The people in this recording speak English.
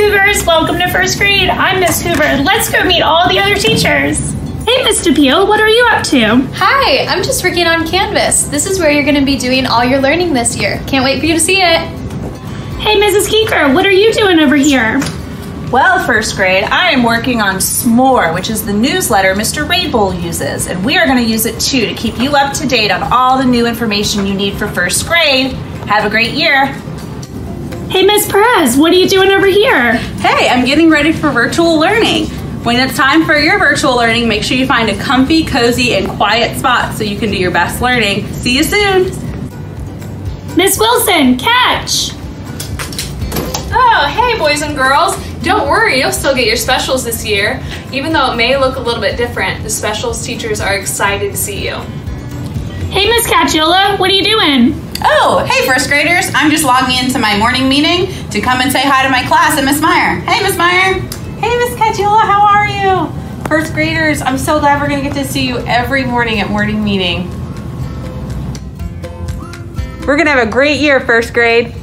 Keepers, welcome to first grade. I'm Miss Hoover. Let's go meet all the other teachers. Hey, Miss DePio, what are you up to? Hi, I'm just working on Canvas. This is where you're going to be doing all your learning this year. Can't wait for you to see it. Hey, Mrs. Keeker, what are you doing over here? Well, first grade, I am working on S'more, which is the newsletter Mr. Raybold uses, and we are going to use it too to keep you up to date on all the new information you need for first grade. Have a great year. Hey, Miss Perez, what are you doing over here? Hey, I'm getting ready for virtual learning. When it's time for your virtual learning, make sure you find a comfy, cozy, and quiet spot so you can do your best learning. See you soon. Miss Wilson, catch! Oh, hey, boys and girls. Don't worry, you'll still get your specials this year. Even though it may look a little bit different, the specials teachers are excited to see you. Hey, Miss Catchiola, what are you doing? Oh, hey, first graders. I'm just logging into my morning meeting to come and say hi to my class and Miss Meyer. Hey, Miss Meyer. Hey, Miss Catchiola, how are you? First graders, I'm so glad we're going to get to see you every morning at morning meeting. We're going to have a great year, first grade.